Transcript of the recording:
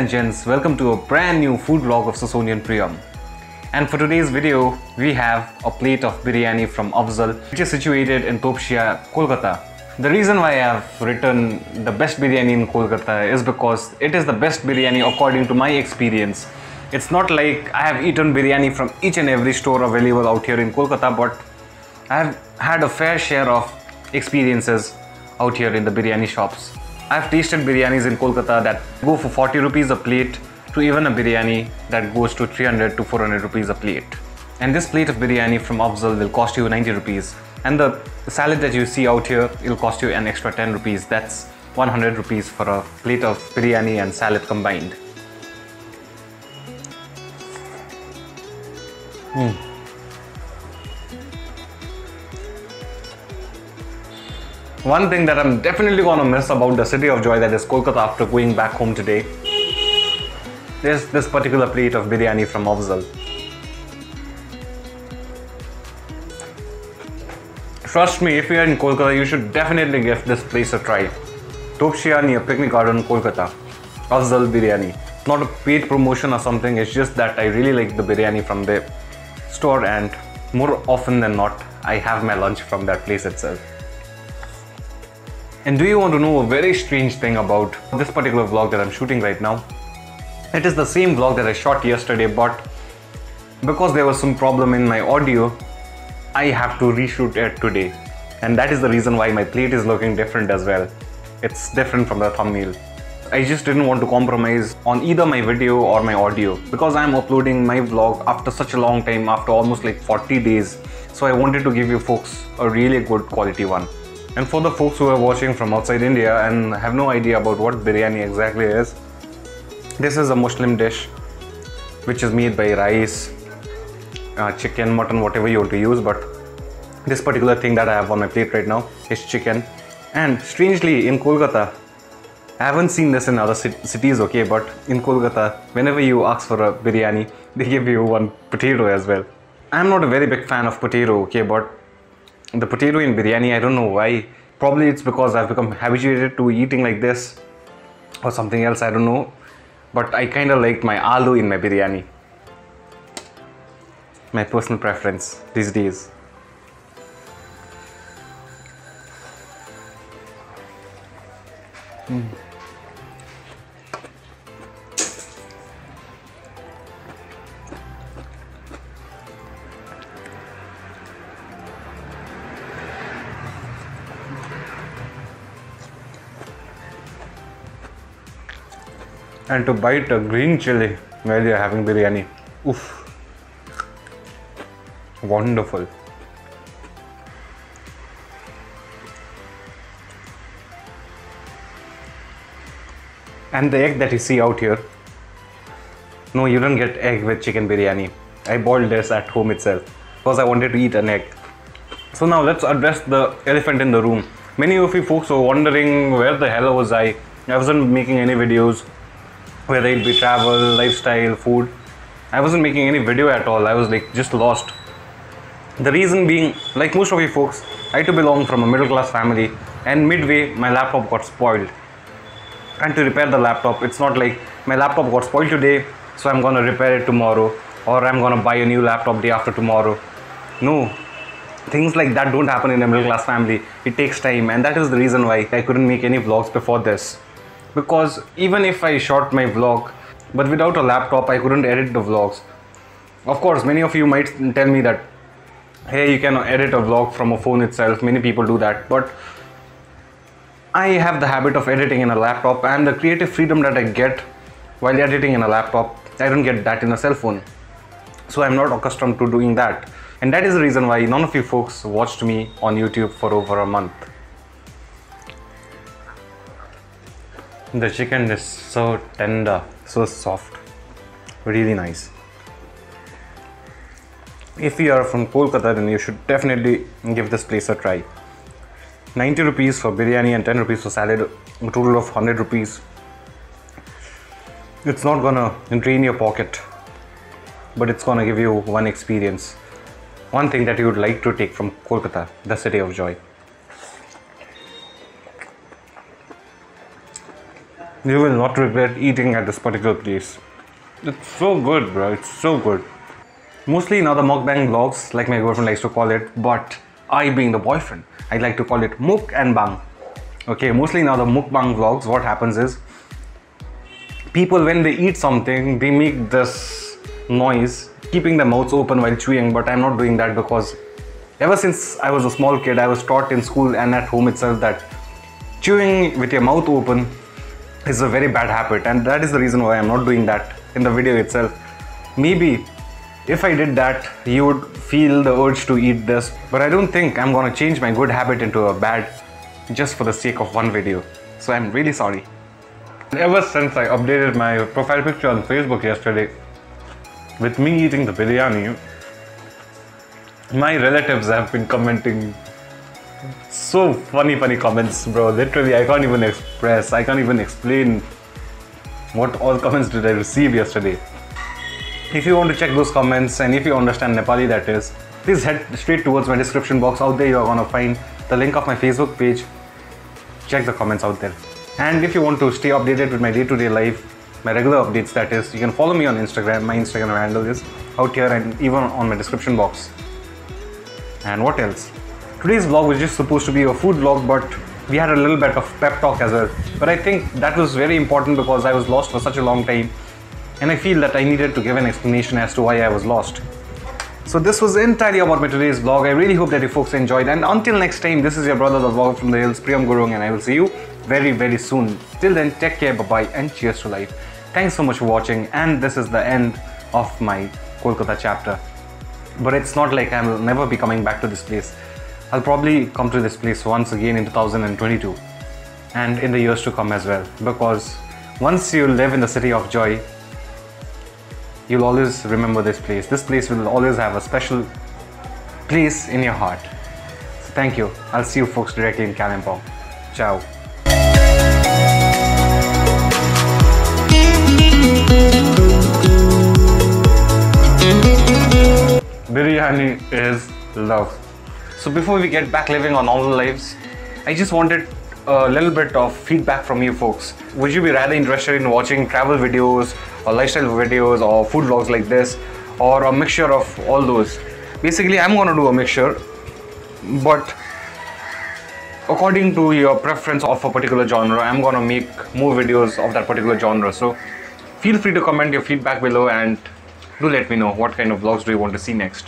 and gents, welcome to a brand new food vlog of Sasonian Priyam. And for today's video, we have a plate of biryani from Afzal, which is situated in Topsia, Kolkata. The reason why I have written the best biryani in Kolkata is because it is the best biryani according to my experience. It's not like I have eaten biryani from each and every store available out here in Kolkata, but I have had a fair share of experiences out here in the biryani shops. I've tasted biryanis in Kolkata that go for 40 rupees a plate to even a biryani that goes to 300 to 400 rupees a plate. And this plate of biryani from Afzal will cost you 90 rupees. And the salad that you see out here it'll cost you an extra 10 rupees. That's 100 rupees for a plate of biryani and salad combined. Hmm. One thing that I'm definitely gonna miss about the city of joy that is Kolkata after going back home today is this particular plate of biryani from Afzal. Trust me, if you're in Kolkata, you should definitely give this place a try. Topsia near Picnic Garden, Kolkata. Afzal biryani. Not a paid promotion or something, it's just that I really like the biryani from the store and more often than not, I have my lunch from that place itself. And do you want to know a very strange thing about this particular vlog that I'm shooting right now? It is the same vlog that I shot yesterday, but because there was some problem in my audio, I have to reshoot it today. And that is the reason why my plate is looking different as well. It's different from the thumbnail. I just didn't want to compromise on either my video or my audio because I'm uploading my vlog after such a long time, after almost like 40 days. So I wanted to give you folks a really good quality one. And for the folks who are watching from outside India and have no idea about what biryani exactly is, this is a Muslim dish which is made by rice, uh, chicken, mutton, whatever you want to use. But this particular thing that I have on my plate right now is chicken. And strangely, in Kolkata, I haven't seen this in other cit- cities, okay, but in Kolkata, whenever you ask for a biryani, they give you one potato as well. I'm not a very big fan of potato, okay, but the potato in biryani, I don't know why. Probably it's because I've become habituated to eating like this or something else, I don't know. But I kind of like my aloo in my biryani. My personal preference these days. Hmm. And to bite a green chili while you're having biryani. Oof. Wonderful. And the egg that you see out here. No, you don't get egg with chicken biryani. I boiled this at home itself because I wanted to eat an egg. So now let's address the elephant in the room. Many of you folks were wondering where the hell was I? I wasn't making any videos, whether it be travel, lifestyle, food. I wasn't making any video at all. I was like just lost. The reason being, like most of you folks, I too belong from a middle class family, and midway my laptop got spoiled. And to repair the laptop, it's not like my laptop got spoiled today, so I'm gonna repair it tomorrow, or I'm gonna buy a new laptop day after tomorrow. No, things like that don't happen in a middle class family. It takes time, and that is the reason why I couldn't make any vlogs before this. Because even if I shot my vlog, but without a laptop, I couldn't edit the vlogs. Of course, many of you might tell me that, hey, you can edit a vlog from a phone itself. Many people do that, but I have the habit of editing in a laptop, and the creative freedom that I get while editing in a laptop, I don't get that in a cell phone. So I'm not accustomed to doing that. And that is the reason why none of you folks watched me on YouTube for over a month. The chicken is so tender, so soft, really nice. If you are from Kolkata, then you should definitely give this place a try. 90 rupees for biryani and 10 rupees for salad, a total of 100 rupees. It's not gonna drain your pocket, but it's gonna give you one experience, one thing that you would like to take from Kolkata, the city of joy. You will not regret eating at this particular place. It's so good, bro. It's so good. Mostly now the mukbang vlogs, like my girlfriend likes to call it, but I being the boyfriend, I like to call it muk and bang. Okay, mostly now the mukbang vlogs, what happens is people when they eat something, they make this noise, keeping their mouths open while chewing, but I'm not doing that because ever since I was a small kid, I was taught in school and at home itself that chewing with your mouth open is a very bad habit, and that is the reason why I'm not doing that in the video itself. Maybe if I did that, you would feel the urge to eat this, but I don't think I'm gonna change my good habit into a bad just for the sake of one video. So I'm really sorry. Ever since I updated my profile picture on Facebook yesterday with me eating the biryani, my relatives have been commenting so funny, funny comments, bro. Literally, I can't even express, I can't even explain what all comments did I receive yesterday. If you want to check those comments and if you understand Nepali, that is, please head straight towards my description box. Out there, you are gonna find the link of my Facebook page. Check the comments out there. And if you want to stay updated with my day to day life, my regular updates, that is, you can follow me on Instagram. My Instagram handle is out here and even on my description box. And what else? Today's vlog was just supposed to be a food vlog, but we had a little bit of pep talk as well. But I think that was very important because I was lost for such a long time, and I feel that I needed to give an explanation as to why I was lost. So this was entirely about my today's vlog. I really hope that you folks enjoyed. And until next time, this is your brother, the vlog from the hills, Priyam Gurung, and I will see you very, very soon. Till then, take care, bye bye, and cheers to life. Thanks so much for watching, and this is the end of my Kolkata chapter. But it's not like I'll never be coming back to this place. I'll probably come to this place once again in 2022 and in the years to come as well. Because once you live in the city of joy you'll always remember this place. This place will always have a special place in your heart. So thank you. I'll see you folks directly in kalimpong ciao. Biryani is love so before we get back living our normal lives, I just wanted a little bit of feedback from you folks. Would you be rather interested in watching travel videos or lifestyle videos or food vlogs like this or a mixture of all those? Basically, I'm gonna do a mixture, but according to your preference of a particular genre, I'm gonna make more videos of that particular genre. So feel free to comment your feedback below and do let me know what kind of vlogs do you want to see next.